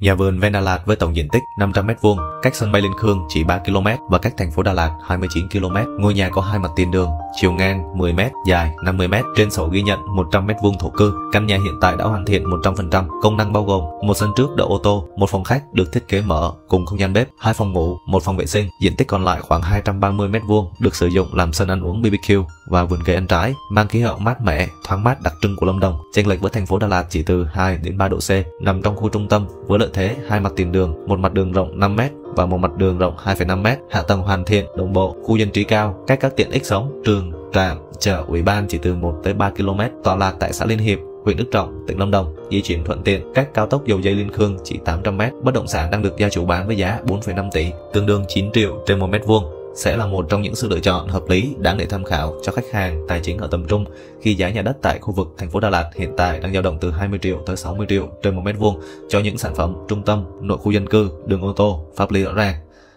Nhà vườn ven Đà Lạt với tổng diện tích 500m2, cách sân bay Liên Khương chỉ 3 km và cách thành phố Đà Lạt 29 km. Ngôi nhà có hai mặt tiền đường, chiều ngang 10m, dài 50m. Trên sổ ghi nhận 100m2 thổ cư. Căn nhà hiện tại đã hoàn thiện 100%. Công năng bao gồm một sân trước đậu ô tô, một phòng khách được thiết kế mở cùng không gian bếp, hai phòng ngủ, một phòng vệ sinh. Diện tích còn lại khoảng 230m2 được sử dụng làm sân ăn uống BBQ và vườn cây ăn trái, mang khí hậu mát mẻ, thoáng mát đặc trưng của Lâm Đồng. Chênh lệch với thành phố Đà Lạt chỉ từ 2 đến 3 độ C, nằm trong khu trung tâm với lợi thế hai mặt tiền đường, một mặt đường rộng 5m và một mặt đường rộng 2,5m, hạ tầng hoàn thiện, đồng bộ, khu dân trí cao, cách các tiện ích sống, trường, trạm, chợ, ủy ban chỉ từ 1 tới 3 km, tọa lạc tại xã Liên Hiệp, huyện Đức Trọng, tỉnh Lâm Đồng, di chuyển thuận tiện, cách cao tốc dầu dây Liên Khương chỉ 800m, bất động sản đang được gia chủ bán với giá 4,5 tỷ, tương đương 9 triệu trên 1 mét vuông sẽ là một trong những sự lựa chọn hợp lý đáng để tham khảo cho khách hàng tài chính ở tầm trung khi giá nhà đất tại khu vực thành phố Đà Lạt hiện tại đang dao động từ 20 triệu tới 60 triệu trên một mét vuông cho những sản phẩm trung tâm, nội khu dân cư, đường ô tô, pháp lý rõ ràng.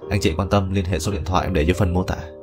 Anh chị quan tâm liên hệ số điện thoại em để dưới phần mô tả.